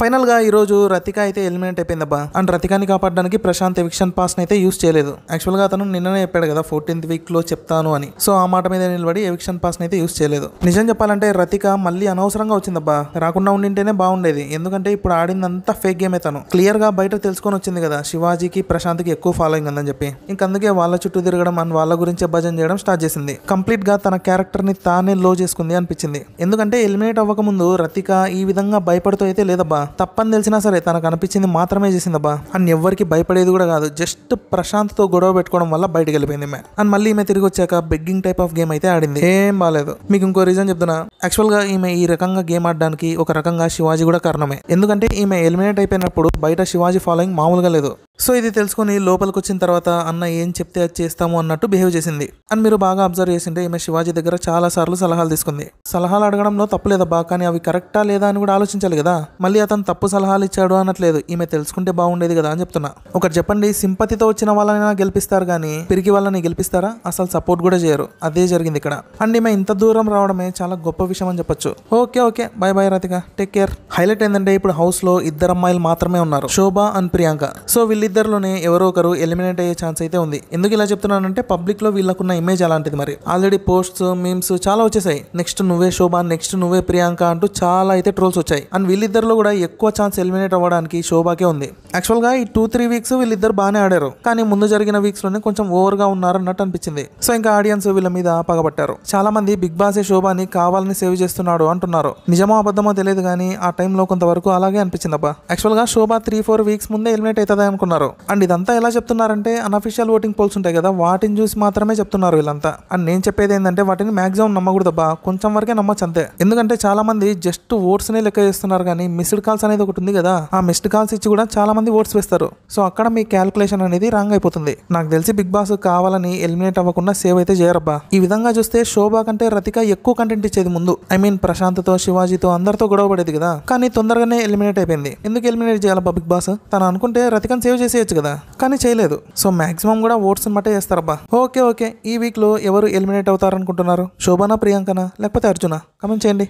ఫైనల్గా ఈ రోజు రతిక అయితే ఎలిమినేట్ అయిపోయిందబ్బా. అండ్ రతికాని కాపాడడానికి ప్రశాంత్ ఎవిక్షన్ పాస్ అయితే యూస్ చేయలేదు. యాక్చువల్గా అతను నిన్ననే చెప్పాడు కదా ఫోర్టీన్త్ వీక్లో చెప్తాను అని. సో ఆ మాట మీద నిలబడి ఎవిక్షన్ పాస్ అయితే యూస్ చేయలేదు. నిజం చెప్పాలంటే రతిక మళ్ళీ అనవసరంగా వచ్చిందబ్బా. రాకుండా ఉండింటేనే బాగుండేది. ఎందుకంటే ఇప్పుడు ఆడిందంతా ఫేక్ గేమ్ తను. క్లియర్గా బయట తెలుసుకొని వచ్చింది కదా శివాజీకి ప్రశాంత్కి ఎక్కువ ఫాలోయింగ్ ఉందని చెప్పి. ఇంకందుకే వాళ్ళ చుట్టూ తిరగడం అండ్ వాళ్ళ గురించే భజన చేయడం స్టార్ట్ చేసింది. కంప్లీట్గా తన క్యారెక్టర్ని తానే లో చేసుకుంది అనిపించింది. ఎందుకంటే ఎలిమినేట్ అవ్వక ముందు రతిక ఈ విధంగా భయపడుతూ అయితే లేదబ్బా. తప్పని తెలిసినా సరే తనకు అనిపించింది మాత్రమే చేసిందబ్బా. అని ఎవ్వరికి భయపడేది కూడా కాదు. జస్ట్ ప్రశాంత్తో గొడవ పెట్టుకోవడం వల్ల బయటకు వెళ్ళిపోయింది ఈమె అండ్ మళ్ళీ ఈమె తిరిగి వచ్చాక బెగ్గింగ్ టైప్ ఆఫ్ గేమ్ అయితే ఆడింది. ఏం బాగాలేదు మీకు ఇంకో రీజన్ చెప్తున్నా. యాక్చువల్గా ఈమె ఈ రకంగా గేమ్ ఆడడానికి ఒక రకంగా శివాజీ కూడా కారణమే. ఎందుకంటే ఈమె ఎలిమినేట్ అయిపోయినప్పుడు బయట శివాజీ ఫాలోయింగ్ మామూలుగా లేదు. సో ఇది తెలుసుకుని లోపలికి వచ్చిన తర్వాత అన్న ఏం చెప్తే అది చేస్తాము అన్నట్టు బిహేవ్ చేసింది. అండ్ మీరు బాగా అబ్జర్వ్ చేసింటే ఈమె శివాజీ దగ్గర చాలా సార్లు సలహాలు తీసుకుంది. సలహాలు అడగడంలో తప్పులేదబ్బా కానీ అవి కరెక్టా లేదా అని కూడా ఆలోచించాలి కదా. మళ్ళీ అతను తప్పు సలహాలు ఇచ్చాడు అనట్లేదు. ఈమె తెలుసుకుంటే బాగుండేది కదా అని చెప్తున్నా. ఒకటి చెప్పండి సింపతితో వచ్చిన వాళ్ళనైనా గెలిపిస్తారు కానీ పిరికి వాళ్ళని గెలిపిస్తారా? అసలు సపోర్ట్ కూడా చేయరు. అదే జరిగింది ఇక్కడ. అండ్ ఈమె ఇంత దూరం రావడమే చాలా గొప్ప విషయం అని చెప్పొచ్చు. Okay okay. Bye bye Rathika take care highlight ఏంటంటే ఇప్పుడు హౌస్లో ఇద్దరు అమ్మాయిలు మాత్రమే ఉన్నారు. శోభ అండ్ ప్రియాంక. సో వీళ్ళిద్దరిలోనే ఎవరో ఒకరు ఎలిమినేట్ అయ్యే ఛాన్స్ అయితే ఉంది. ఎందుకు ఇలా చెప్తున్నానంటే పబ్లిక్లో వీళ్ళకున్న ఇమేజ్ అలాంటిది మరి. ఆల్రెడీ పోస్ట్స్ మీమ్స్ చాలా వచ్చేసాయి. నెక్స్ట్ నువ్వే శోభ నెక్స్ట్ నువ్వే ప్రియాంక అంటూ చాలా అయితే ట్రోల్స్ వచ్చాయి. అండ్ వీళ్ళిద్దరిలో కూడా ఎక్కువ ఛాన్స్ ఎలిమినేట్ అవ్వడానికి శోభాకే ఉంది. యాక్చువల్గా ఈ టూ త్రీ వీక్స్ వీళ్ళిద్దరు బాగానే ఆడారు. కానీ ముందు జరిగిన వీక్స్లోనే కొంచెం ఓవర్గా ఉన్నారు అన్నట్టు అనిపించింది. సో ఇంకా ఆడియన్స్ వీళ్ళ మీద పగబట్టారు. చాలా మంది బిగ్ బాస్ శోభాని కావాలని సేవ్ చేస్తున్నాడు అంటున్నారు. నిజమో అబద్ధమో తెలియదు కానీ ఆ టైంలో కొంతవరకు అలాగే అనిపించింది అబ్బా యాక్చువల్గా శోభ త్రీ ఫోర్ వీక్స్ ముందే ఎలిమినేట్ అవుతుంది అనుకున్నారు. అండ్ ఇదంతా ఎలా చెప్తున్నారంటే అన్అఫిషియల్ ఓటింగ్ పోల్స్ ఉంటాయి కదా వాటిని చూసి మాత్రమే చెప్తున్నారు వీళ్ళంతా. అండ్ నేను చెప్పేది ఏంటంటే వాటిని మాక్సిమం నమ్మకూడదబ్బా. కొంచెం వరకే నమ్మచ్చు అంతే. ఎందుకంటే చాలా మంది జస్ట్ ఓట్స్ నే లెక్క చేస్తున్నారు కానీ మిస్డ్ కాల్స్ అనేది ఒకటి ఉంది కదా ఆ మిస్డ్ కాల్స్ ఇచ్చి కూడా చాలా మంది ఓట్స్ వేస్తారు. సో అక్కడ మీ క్యాల్కులేషన్ అనేది రాంగ్ అయిపోతుంది. నాకు తెలిసి బిగ్ బాస్ కావాలని ఎలిమినేట్ అవ్వకుండా సేవ్ అయితే చేయరబ్బా. ఈ విధంగా చూస్తే శోభా కంటే రతిక ఎక్కువ కంటెంట్ ఇచ్చేది ముందు. ఐ మీన్ ప్రశాంత్తో శివాజీతో అందరితో గొడవ పడేది కదా. కానీ తొందరగానే ఎలిమినేట్ అయిపోయింది. ఎందుకు ఎలిమినేట్ చేయాలబ్బా బిగ్ బాస్ తను అనుకుంటే రతికను సేవ్ చేసేయచ్చు కదా. కానీ చేయలేదు. సో మాక్సిమం కూడా ఓట్స్ మట్టే చేస్తారబ్బా. Okay okay. ఈ వీక్లో ఎవరు ఎలిమినేట్ అవుతారనుకుంటున్నారు? శోభనా ప్రియాంకనా? లేకపోతే అర్జున? కమెంట్ చేయండి.